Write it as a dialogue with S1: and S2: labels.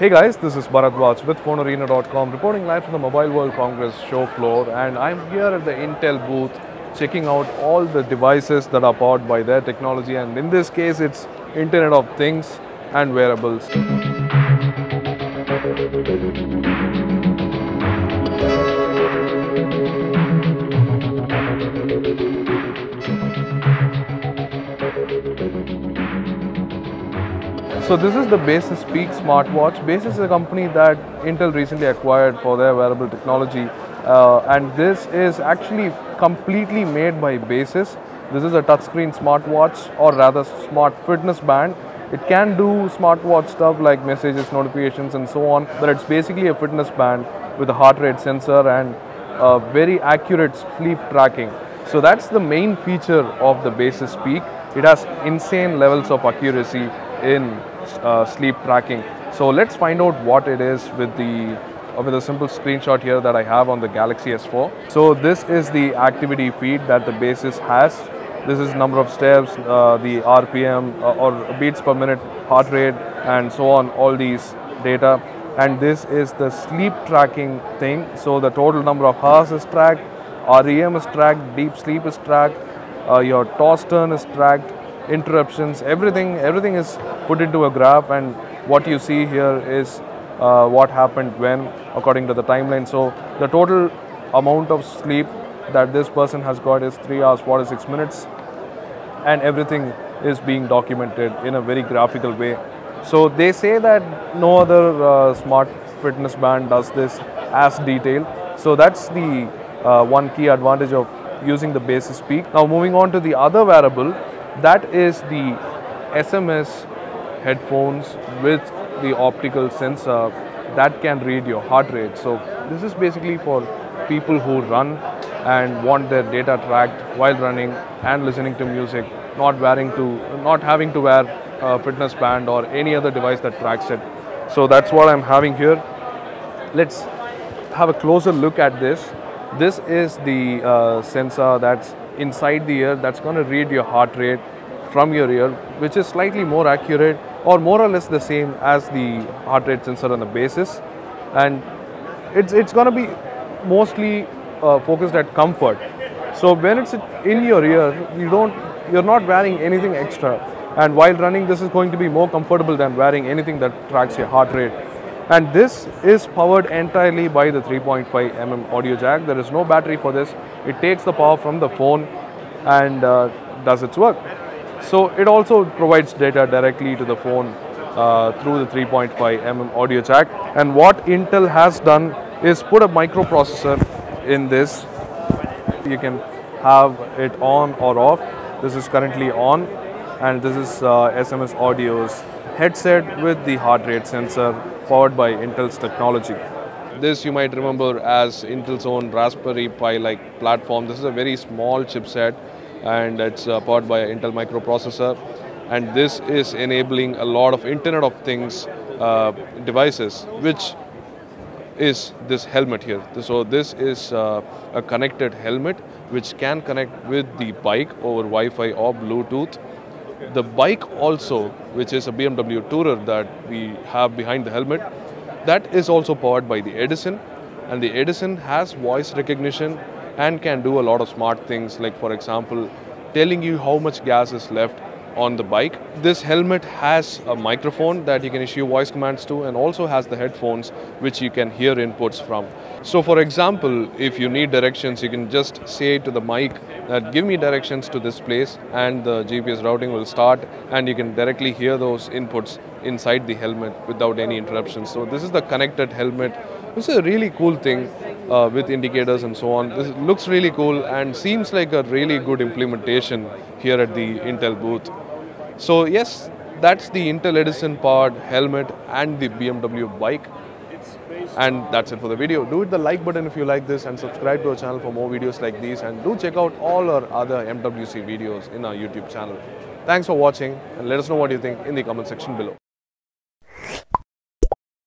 S1: Hey guys, this is Bharatwaj with FoneArena.com reporting live from the Mobile World Congress show floor and I'm here at the Intel booth checking out all the devices that are powered by their technology and in this case it's Internet of Things and wearables. So this is the Basis Peak smartwatch. Basis is a company that Intel recently acquired for their wearable technology. Uh, and this is actually completely made by Basis. This is a touchscreen smartwatch or rather smart fitness band. It can do smartwatch stuff like messages, notifications and so on, but it's basically a fitness band with a heart rate sensor and very accurate sleep tracking. So that's the main feature of the Basis Peak. It has insane levels of accuracy in uh, sleep tracking. So let's find out what it is with the uh, with a simple screenshot here that I have on the Galaxy S4. So this is the activity feed that the Basis has. This is number of steps, uh, the RPM uh, or beats per minute, heart rate, and so on. All these data, and this is the sleep tracking thing. So the total number of hours is tracked, REM is tracked, deep sleep is tracked, uh, your toss turn is tracked, interruptions, everything, everything is put into a graph and what you see here is uh, what happened when according to the timeline. So the total amount of sleep that this person has got is 3 hours 46 minutes and everything is being documented in a very graphical way. So they say that no other uh, smart fitness band does this as detailed. So that's the uh, one key advantage of using the Basis Peak. Now moving on to the other wearable, that is the SMS headphones with the optical sensor that can read your heart rate. So this is basically for people who run and want their data tracked while running and listening to music, not wearing to, not having to wear a fitness band or any other device that tracks it. So that's what I'm having here. Let's have a closer look at this. This is the uh, sensor that's inside the ear that's going to read your heart rate from your ear, which is slightly more accurate or more or less the same as the heart rate sensor on the basis. And it's, it's going to be mostly uh, focused at comfort. So when it's in your ear, you don't, you're not wearing anything extra. And while running, this is going to be more comfortable than wearing anything that tracks your heart rate. And this is powered entirely by the 3.5 mm audio jack. There is no battery for this. It takes the power from the phone and uh, does its work. So it also provides data directly to the phone uh, through the 3.5 mm audio jack. And what Intel has done is put a microprocessor in this. You can have it on or off. This is currently on and this is uh, SMS Audio's headset with the heart rate sensor powered by Intel's technology. This you might remember as Intel's own Raspberry Pi like platform. This is a very small chipset and it's uh, powered by an Intel microprocessor. And this is enabling a lot of Internet of Things uh, devices, which is this helmet here. So this is uh, a connected helmet which can connect with the bike over Wi-Fi or Bluetooth. The bike also, which is a BMW Tourer that we have behind the helmet, that is also powered by the Edison. And the Edison has voice recognition and can do a lot of smart things like for example telling you how much gas is left on the bike. This helmet has a microphone that you can issue voice commands to and also has the headphones which you can hear inputs from. So for example, if you need directions, you can just say to the mic that give me directions to this place and the GPS routing will start and you can directly hear those inputs inside the helmet without any interruptions. So this is the connected helmet. This is a really cool thing uh, with indicators and so on. This looks really cool and seems like a really good implementation here at the Intel booth. So yes, that's the Intel Edison powered helmet and the BMW bike. And that's it for the video. Do hit the like button if you like this and subscribe to our channel for more videos like these and do check out all our other MWC videos in our YouTube channel. Thanks for watching and let us know what you think in the comment section below.